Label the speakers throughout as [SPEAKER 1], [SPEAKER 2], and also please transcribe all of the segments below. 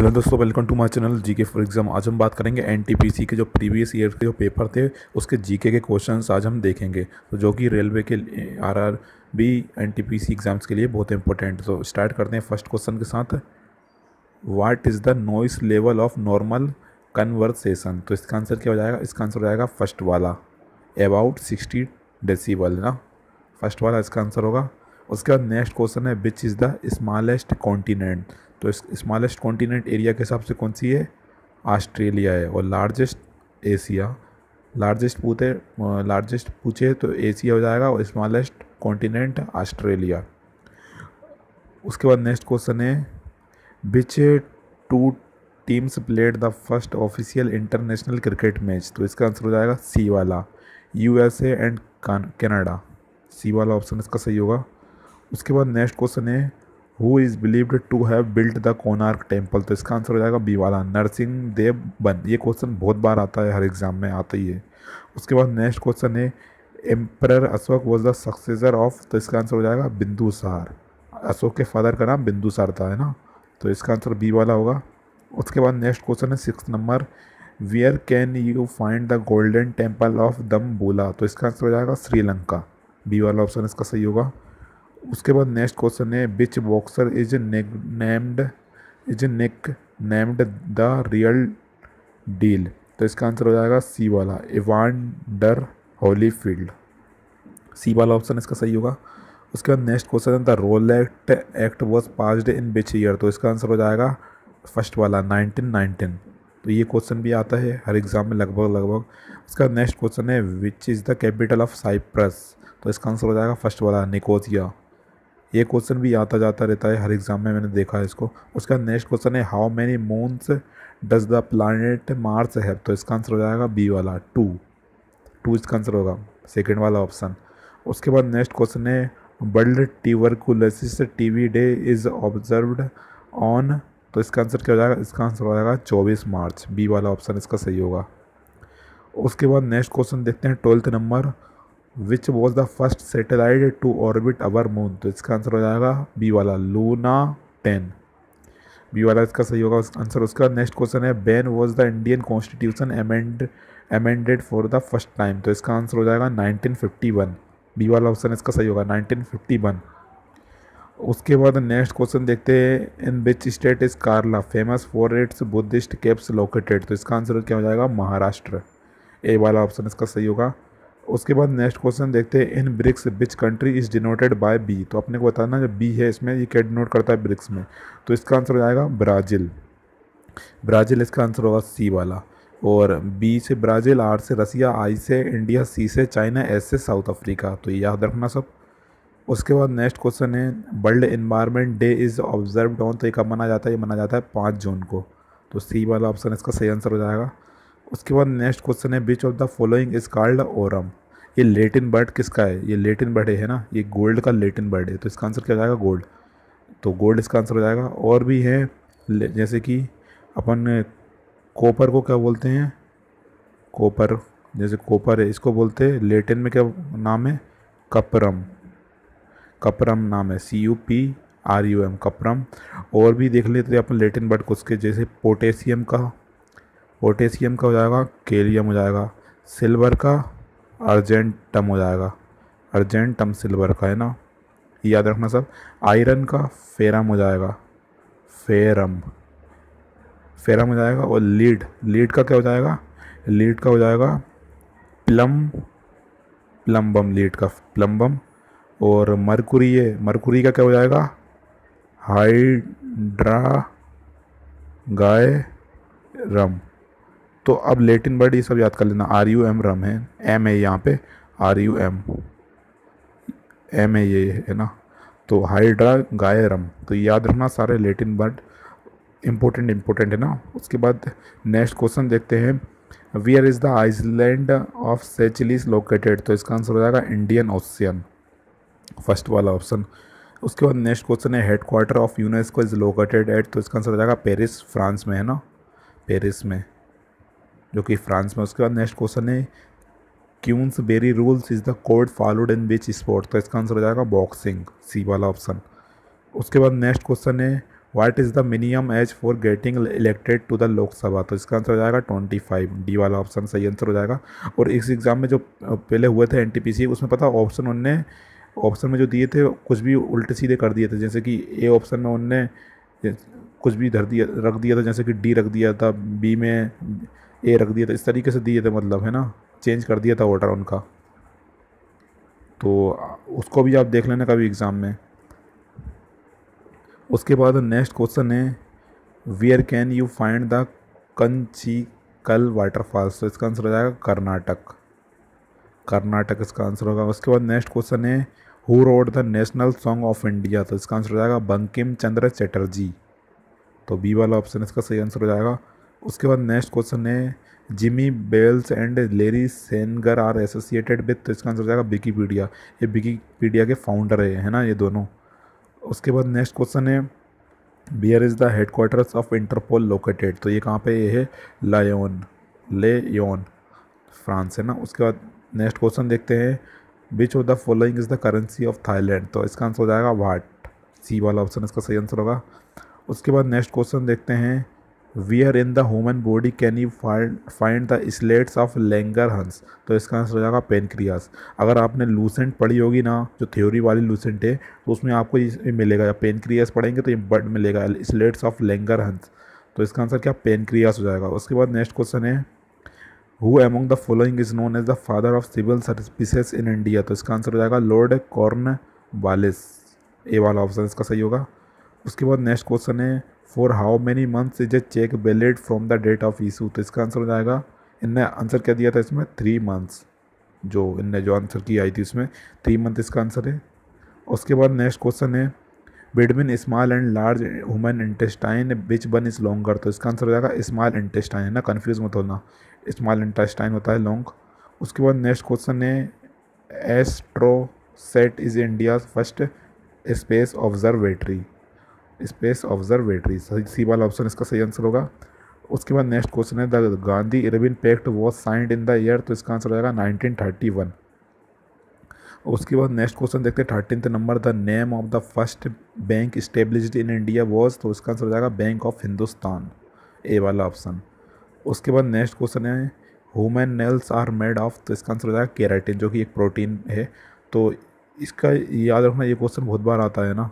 [SPEAKER 1] Hello दोस्तों welcome to my channel GK for exam आज हम बात करेंगे एनटीपीसी के जो प्रीवियस ईयर के जो पेपर थे, उसके जीके के क्वेश्चंस आज हम देखेंगे। तो जो कि रेलवे के आरआर बी एनटीपीसी एग्ज़ाम्स के लिए बहुत इंपॉर्टेंट तो स्टार्ट करते हैं फ़र्स्ट क्वेश्चन के साथ। What is the noise level of normal conversation तो इसका आंसर क्या हो जाएगा? इसका आंसर हो जाएगा फ़र्स्ट वाला। अबाउट सिक्सटी डेसीबल ना? फ़र्स्ट वाला इसका आंसर होगा। उसके बाद नेक्स्ट क्वेश्चन है which is the smallest continent तो स्मॉलेस्ट कॉन्टिनेंट एरिया के हिसाब से कौन सी है? ऑस्ट्रेलिया है और लार्जेस्ट एशिया लार्जेस्ट पूछे लार्जेस्ट पूछे तो एशिया हो जाएगा और स्मॉलेस्ट कॉन्टिनेंट ऑस्ट्रेलिया उसके बाद नेक्स्ट क्वेश्चन है which two teams played the first official international cricket match तो इसका आंसर हो जाएगा सी वाला यूएसए एंड कनाडा सी वाला ऑप्शन इसका सही होगा। उसके बाद नेक्स्ट क्वेश्चन है who is believed to have built the Konark temple तो इसका आंसर हो जाएगा बी वाला, नरसिंह देव बन। ये क्वेश्चन बहुत बार आता है, हर एग्ज़ाम में आता ही है। उसके बाद नेक्स्ट क्वेश्चन है emperor Ashok was the successor of तो इसका आंसर हो जाएगा बिंदुसार। अशोक के फादर का नाम बिंदुसार था, है ना? तो इसका आंसर बी वाला होगा। उसके बाद नेक्स्ट क्वेश्चन है six number where can you find the golden temple of दम बोला तो इसका आंसर हो जाएगा श्रीलंका बी वाला ऑप्शन इसका सही होगा। उसके बाद नेक्स्ट क्वेश्चन है which boxer is named is nicknamed the real deal तो इसका आंसर हो जाएगा सी वाला इवांडर होली फ़ील्ड सी वाला ऑप्शन इसका सही होगा। उसके बाद नेक्स्ट क्वेश्चन है the role act act was passed in which year तो इसका आंसर हो जाएगा फ़र्स्ट वाला नाइनटीन नाइनटीन तो ये क्वेश्चन भी आता है हर एग्ज़ाम में लगभग लगभग। उसका नेक्स्ट क्वेश्चन है which is the capital of Cyprus तो इसका आंसर हो जाएगा फ़र्स्ट वाला निकोसिया ये क्वेश्चन भी आता जाता रहता है, हर एग्ज़ाम में मैंने देखा है इसको। उसका नेक्स्ट क्वेश्चन है how many moons does the planet Mars have तो इसका आंसर हो जाएगा बी वाला टू टू इसका आंसर होगा सेकेंड वाला ऑप्शन उसके बाद नेक्स्ट क्वेश्चन है world tuberculosis TB day is observed on तो इसका आंसर क्या हो जाएगा? इसका आंसर हो जाएगा चौबीस मार्च. बी वाला ऑप्शन इसका सही होगा। उसके बाद नेक्स्ट क्वेश्चन देखते हैं twelfth number which was the first satellite to orbit our moon तो इसका आंसर हो जाएगा बी वाला लूना टेन बी वाला इसका सही होगा आंसर उसका। नेक्स्ट क्वेश्चन है when was the Indian constitution amend amended for the first time तो इसका आंसर हो जाएगा 1951 बी वाला ऑप्शन इसका सही होगा 1951 उसके बाद नेक्स्ट क्वेश्चन देखते हैं in which state is Karla famous for its Buddhist caves located तो इसका आंसर क्या हो जाएगा महाराष्ट्र ए वाला ऑप्शन इसका सही होगा उसके बाद नेक्स्ट क्वेश्चन देखते हैं in BRICS which country is denoted by B तो अपने को बताना जब बी है इसमें, ये क्या डिनोट करता है ब्रिक्स में? तो इसका आंसर हो जाएगा ब्राज़ील। ब्राज़ील इसका आंसर होगा सी वाला। और बी से ब्राज़ील आर से रसिया आई से इंडिया सी से चाइना एस से साउथ अफ्रीका। तो याद रखना सब। उसके बाद नेक्स्ट क्वेश्चन है world environment day is observe on तो ये कब मनाया जाता है? ये मनाया जाता है पाँच जून को। तो सी वाला ऑप्शन इसका सही आंसर हो जाएगा। उसके बाद नेक्स्ट क्वेश्चन है which of the following is called aurum ये लेटिन बर्ड किसका है? ये लेटिन बर्ड है ना? ये गोल्ड का लेटिन बर्ड है। तो इसका आंसर क्या जाएगा? गोल्ड तो गोल्ड इसका आंसर हो जाएगा। और भी है जैसे कि अपन कॉपर को क्या बोलते हैं? कॉपर जैसे कॉपर है, इसको बोलते हैं लेटिन में क्या नाम है? कपरम कपरम नाम है। C U P R U M cuprum और भी देख लेते अपन लेटिन बर्ड को उसके, जैसे पोटेशियम का पोटेशियम का हो जाएगा केलियम हो जाएगा। सिल्वर का अर्जेंटम हो जाएगा। अर्जेंटम सिल्वर का है ना? याद रखना सब। आयरन का फेरम हो जाएगा। फेरम। फेरम हो जाएगा और लीड। लीड का क्या हो जाएगा? लीड का हो जाएगा प्लम, प्लम्बम लीड का। प्लम्बम और मरकुरी है मरकुरी का क्या हो जाएगा? Hydrargyrum. तो अब लेटिन वर्ड ये सब याद कर लेना। आर यू एम रम है। एम है यहाँ पे। आर यू एम एम है ये, है ना? तो हाइड्रा गाय रम तो याद रखना सारे लेटिन वर्ड इम्पोर्टेंट इम्पोर्टेंट है ना? उसके बाद नेक्स्ट क्वेश्चन देखते हैं। Where is the island of Seychelles located तो इसका आंसर हो जाएगा इंडियन ओशियन फ़र्स्ट वाला ऑप्शन उसके बाद नेक्स्ट क्वेश्चन है headquarter of UNESCO is located at तो इसका आंसर हो जाएगा पेरिस फ्रांस में, है ना? पेरिस में। जो कि फ्रांस में, उसके बाद नेक्स्ट क्वेश्चन है Queensberry rules is the code followed in which sport तो इसका आंसर हो जाएगा बॉक्सिंग सी वाला ऑप्शन उसके बाद नेक्स्ट क्वेश्चन है what is the minimum age for getting elected to the Lok Sabha तो इसका आंसर हो जाएगा ट्वेंटी फाइव डी वाला ऑप्शन सही आंसर हो जाएगा. और इस एग्ज़ाम में जो पहले हुए थे एनटीपीसी उसमें पता ऑप्शन उनने ऑप्शन में जो दिए थे, कुछ भी उल्टे सीधे कर दिए थे. जैसे कि ए ऑप्शन में उनने, कुछ भी धर दिया, रख दिया था. जैसे कि डी रख दिया था बी में ए रख दिया था। इस तरीके से दिए थे मतलब है ना? चेंज कर दिया था ऑर्डर उनका। तो उसको भी आप देख लेना कभी एग्ज़ाम में। उसके बाद नेक्स्ट क्वेश्चन है where can you find the Kunchikal waterfalls तो इसका आंसर हो जाएगा कर्नाटक। कर्नाटक इसका आंसर होगा। उसके बाद नेक्स्ट क्वेश्चन है who wrote the national song of India तो इसका आंसर हो जाएगा बंकिम चंद्र चटर्जी। तो बी वाला ऑप्शन इसका सही आंसर हो जाएगा। उसके बाद नेक्स्ट क्वेश्चन है Jimmy Wales and Larry Sanger are associated with तो इसका आंसर हो जाएगा विकीपीडिया ये विकीपीडिया के फाउंडर है है ना, ये दोनों. उसके बाद नेक्स्ट क्वेश्चन है where is the headquarters of Interpol located तो ये कहाँ पे ये है? लायोन ले योन फ्रांस है ना. उसके बाद नेक्स्ट क्वेश्चन देखते हैं which of the following is the currency of Thailand तो इसका आंसर हो जाएगा वाट सी वाला ऑप्शन इसका सही आंसर होगा. उसके बाद नेक्स्ट क्वेश्चन देखते हैं where in the human body can you find find the islets of Langerhans तो इसका आंसर हो जाएगा पेनक्रियास अगर आपने लूसेंट पढ़ी होगी ना, जो थ्योरी वाली लूसेंट है तो उसमें आपको ये मिलेगा। या पेनक्रियास पढ़ेंगे तो ये बर्ड मिलेगा स्लेट्स ऑफ़ लेंगर हंस तो इसका आंसर क्या? पेनक्रियास हो जाएगा। उसके बाद नेक्स्ट क्वेश्चन है who among the following is known as the father of civil services in India तो इसका आंसर हो जाएगा लॉर्ड कॉर्न वालिस ए वाला ऑप्शन इसका सही होगा। उसके बाद नेक्स्ट क्वेश्चन है for how many months is a cheque valid from the date of issue तो इसका आंसर हो जाएगा, इनने आंसर क्या दिया था इसमें? थ्री मंथ्स जो इनने जो आंसर की आई थी उसमें थ्री मंथ इसका आंसर है। उसके बाद नेक्स्ट क्वेश्चन है between small and large human intestine which one is longer तो इसका आंसर हो जाएगा स्मॉल इंटेस्टाइन है ना कन्फ्यूज़ मत होना। स्मॉल इंटेस्टाइन होता है लॉन्ग उसके बाद नेक्स्ट क्वेश्चन है Astrosat is India first space observatory space observatory C वाला ऑप्शन इसका सही आंसर होगा। उसके बाद नेक्स्ट क्वेश्चन है the Gandhi Irwin pact was signed in the year तो इसका आंसर हो जाएगा नाइनटीन थर्टी वन उसके बाद नेक्स्ट क्वेश्चन देखते हैं thirteen number the name of the first bank established in India was तो इसका आंसर हो जाएगा बैंक ऑफ़ हिंदुस्तान ए वाला ऑप्शन उसके बाद नेक्स्ट क्वेश्चन है human nails are made of तो इसका आंसर हो जाएगा केराटिन जो कि एक प्रोटीन है। तो इसका याद रखना, ये क्वेश्चन बहुत बार आता है ना।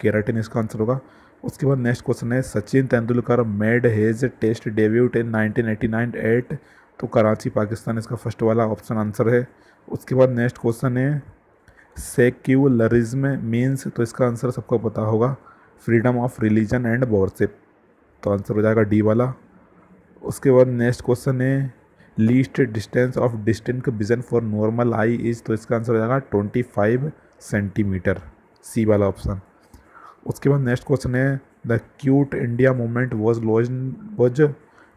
[SPEAKER 1] केराटिन इसका आंसर होगा। उसके बाद नेक्स्ट क्वेश्चन है, Sachin Tendulkar made his test debut in 1989 at तो कराची, पाकिस्तान इसका फ़र्स्ट वाला ऑप्शन आंसर है। उसके बाद नेक्स्ट क्वेश्चन है सेक्यूलरिज्म मीन्स तो इसका आंसर सबको पता होगा freedom of religion and worship तो आंसर हो जाएगा डी वाला। उसके बाद नेक्स्ट क्वेश्चन है least distance of distant vision for normal eye is तो इसका आंसर हो जाएगा ट्वेंटी फाइव सेंटीमीटर सी वाला ऑप्शन उसके बाद नेक्स्ट क्वेश्चन है the quit India movement was launch was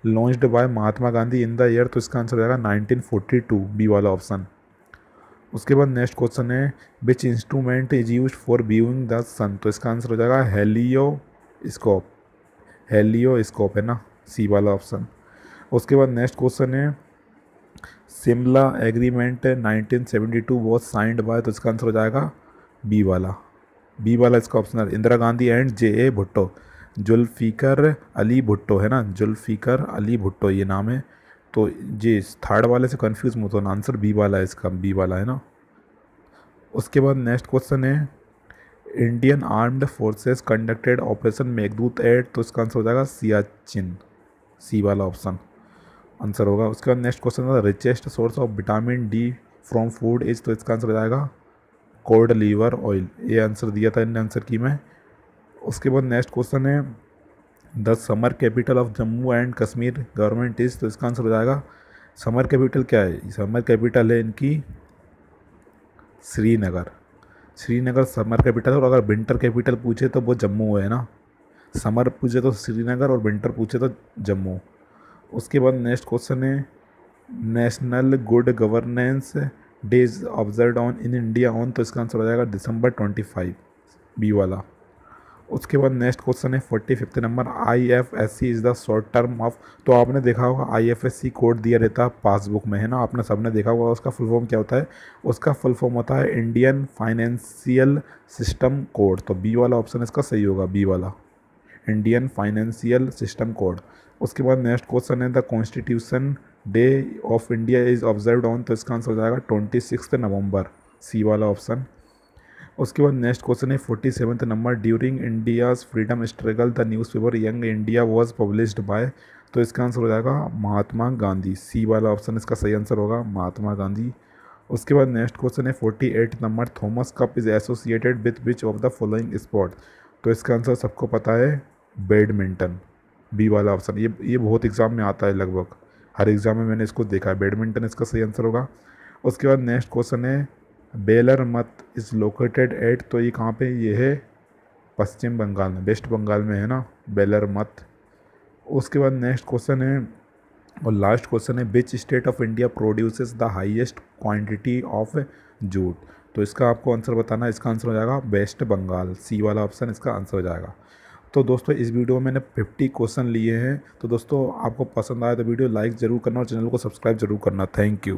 [SPEAKER 1] launched by Mahatma Gandhi in the year तो इसका आंसर जाएगा 1942 बी वाला ऑप्शन उसके बाद नेक्स्ट क्वेश्चन है which instrument is use for viewing the sun तो इसका आंसर हो जाएगा हेलियो स्कोप हेलियो स्कोप है ना सी वाला ऑप्शन उसके बाद नेक्स्ट क्वेश्चन है Shimla agreement 1972 was signed by तो इसका आंसर हो जाएगा बी वाला. बी वाला इसका ऑप्शन है, Indira Gandhi and J A Bhutto. Zulfikar Ali Bhutto, है ना? जुल्फ़िकर अली भुट्टो ये नाम है। तो जी थर्ड वाले से कंफ्यूज मत होना आंसर बी वाला है इसका बी वाला, है ना? उसके बाद नेक्स्ट क्वेश्चन है Indian armed forces conducted operation Meghdoot at तो इसका आंसर हो जाएगा सियाचिन सी वाला ऑप्शन आंसर होगा। उसके बाद next question richest source of vitamin D from food is तो इसका आंसर हो जाएगा कोल्ड लीवर, ऑयल, ये आंसर दिया था इनने आंसर की में। उसके बाद नेक्स्ट क्वेश्चन है, the summer capital of Jammu and Kashmir government is तो इसका आंसर हो जाएगा, समर कैपिटल क्या है? समर कैपिटल है इनकी श्रीनगर। श्रीनगर समर कैपिटल और अगर विंटर कैपिटल पूछे तो वो जम्मू है ना। समर पूछे तो श्रीनगर, और विंटर पूछे तो जम्मू। उसके बाद नेक्स्ट क्वेश्चन है, national good governance days observe on in India on तो इसका आंसर हो जाएगा दिसंबर ट्वेंटी फाइव बी वाला। उसके बाद नेक्स्ट क्वेश्चन है forty fifth number I F S C is the short term of तो आपने देखा होगा I F S C code दिया रहता है पासबुक में, है ना? आपने सबने देखा होगा, उसका फुल फॉर्म क्या होता है? उसका फुल फॉर्म होता है इंडियन फाइनेंशियल सिस्टम कोड तो बी वाला ऑप्शन इसका सही होगा बी वाला। इंडियन फाइनेंशियल सिस्टम कोड उसके बाद नेक्स्ट क्वेश्चन है the constitution day of India is observe on तो इसका आंसर हो जाएगा ट्वेंटी सिक्स नवंबर सी वाला ऑप्शन उसके बाद नेक्स्ट क्वेश्चन है forty seventh number during India's freedom struggle the newspaper Young India was published by तो इसका आंसर हो जाएगा महात्मा गांधी सी वाला ऑप्शन इसका सही आंसर होगा महात्मा गांधी. उसके बाद नेक्स्ट क्वेश्चन है forty eight number Thomas cup is associated with which of the following sport तो इसका आंसर सबको पता है बैडमिंटन बी वाला ऑप्शन ये ये बहुत एग्ज़ाम में आता है लगभग. हर एग्ज़ाम में मैंने इसको देखा, बैडमिंटन इसका सही आंसर होगा। उसके बाद नेक्स्ट क्वेश्चन है, Belur Math is located at तो ये कहाँ पे? ये है पश्चिम बंगाल में, वेस्ट बंगाल में है ना, बेलर मत। उसके बाद नेक्स्ट क्वेश्चन है, और लास्ट क्वेश्चन है which state of India produces the highest quantity of jute तो इसका आपको आंसर बताना इसका आंसर हो जाएगा वेस्ट बंगाल। सी वाला ऑप्शन इसका आंसर हो जाएगा। तो दोस्तों, इस वीडियो में मैंने 50 क्वेश्चन लिए हैं। तो दोस्तों, आपको पसंद आया तो वीडियो लाइक ज़रूर करना और चैनल को सब्सक्राइब ज़रूर करना। Thank you